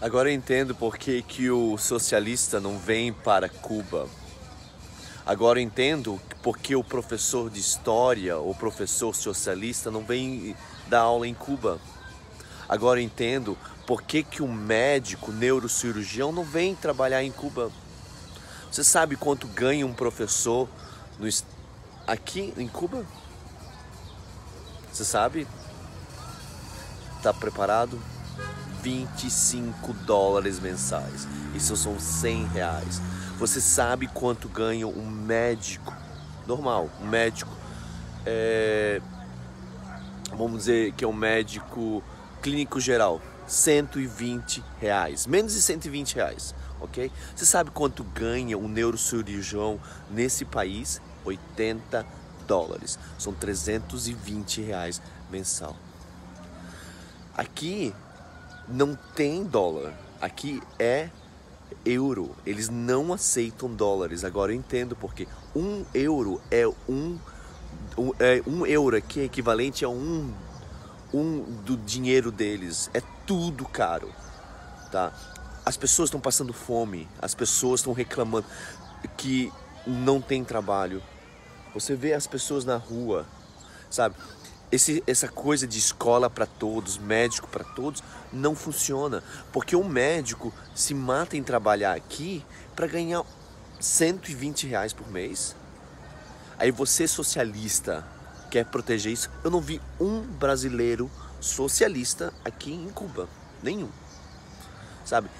Agora eu entendo por que, que o socialista não vem para Cuba. Agora eu entendo por que o professor de história ou professor socialista não vem dar aula em Cuba. Agora eu entendo por que, que o médico neurocirurgião não vem trabalhar em Cuba. Você sabe quanto ganha um professor no, aqui em Cuba? Você sabe? Está preparado? 25 dólares mensais. Isso são 100 reais. Você sabe quanto ganha um médico normal, um médico, é, vamos dizer que é um médico clínico geral, 120 reais, menos de 120 reais, ok? Você sabe quanto ganha um neurocirurgião nesse país? 80 dólares, são 320 reais mensal. Aqui não tem dólar. Aqui é euro. Eles não aceitam dólares. Agora eu entendo porque um euro é um, um, é um euro aqui é equivalente a um, um do dinheiro deles. É tudo caro, tá? As pessoas estão passando fome. As pessoas estão reclamando que não tem trabalho. Você vê as pessoas na rua, sabe? Esse, essa coisa de escola para todos, médico para todos, não funciona. Porque o médico se mata em trabalhar aqui para ganhar 120 reais por mês. Aí você, socialista, quer proteger isso. Eu não vi um brasileiro socialista aqui em Cuba. Nenhum. Sabe?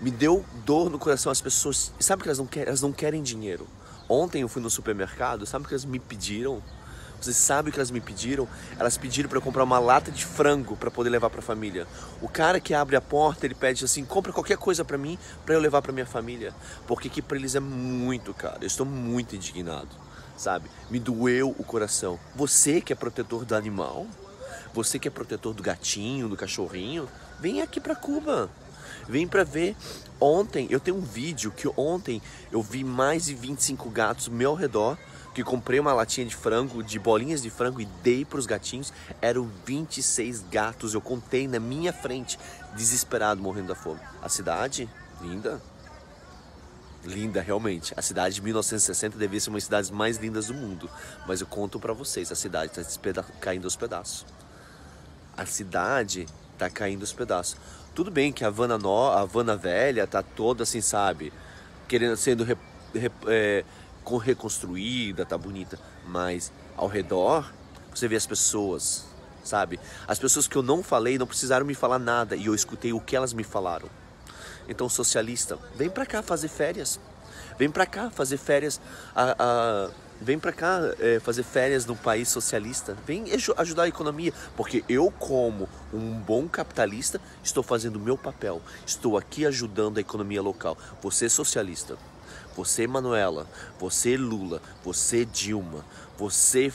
Me deu dor no coração as pessoas. Sabe que elas não querem, elas não querem dinheiro. Ontem eu fui no supermercado, sabe o que elas me pediram? Você sabe o que elas me pediram? Elas pediram para eu comprar uma lata de frango para poder levar para a família. O cara que abre a porta, ele pede assim: "Compra qualquer coisa para mim, para eu levar para minha família", porque que para eles é muito caro. Eu estou muito indignado, sabe? Me doeu o coração. Você que é protetor do animal, você que é protetor do gatinho, do cachorrinho, vem aqui para Cuba. Vem para ver. Ontem, eu tenho um vídeo que ontem eu vi mais de 25 gatos ao meu redor que comprei uma latinha de frango, de bolinhas de frango e dei para os gatinhos, eram 26 gatos. Eu contei na minha frente, desesperado, morrendo da fome. A cidade, linda. Linda, realmente. A cidade de 1960 devia ser uma das cidades mais lindas do mundo. Mas eu conto para vocês, a cidade está caindo aos pedaços. A cidade está caindo aos pedaços. Tudo bem que a Havana, no, a Havana Velha tá toda assim, sabe? Querendo, sendo... Re, re, é, reconstruída, tá bonita, mas ao redor você vê as pessoas, sabe? As pessoas que eu não falei não precisaram me falar nada e eu escutei o que elas me falaram. Então, socialista, vem para cá fazer férias. Vem para cá fazer férias. A, a, vem para cá é, fazer férias no país socialista. Vem ajudar a economia, porque eu, como um bom capitalista, estou fazendo o meu papel. Estou aqui ajudando a economia local. Você, socialista, você, Manuela, você, Lula, você, Dilma, você.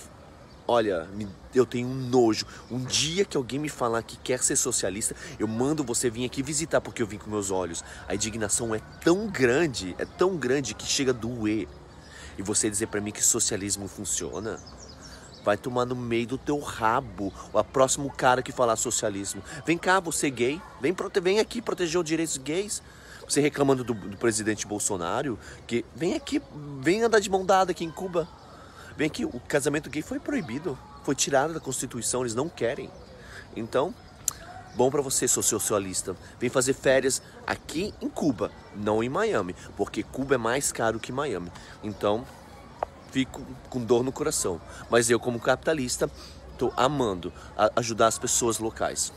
Olha, eu tenho um nojo. Um dia que alguém me falar que quer ser socialista, eu mando você vir aqui visitar porque eu vim com meus olhos. A indignação é tão grande, é tão grande que chega a doer. E você dizer para mim que socialismo funciona? Vai tomar no meio do teu rabo o próximo cara que falar socialismo. Vem cá, você gay, vem, vem aqui proteger os direitos gays. Você reclamando do, do presidente Bolsonaro, que vem aqui, vem andar de mão dada aqui em Cuba. Vem aqui, o casamento gay foi proibido, foi tirado da Constituição, eles não querem. Então, bom para você, socialista. Vem fazer férias aqui em Cuba, não em Miami, porque Cuba é mais caro que Miami. Então, fico com dor no coração. Mas eu, como capitalista, estou amando ajudar as pessoas locais.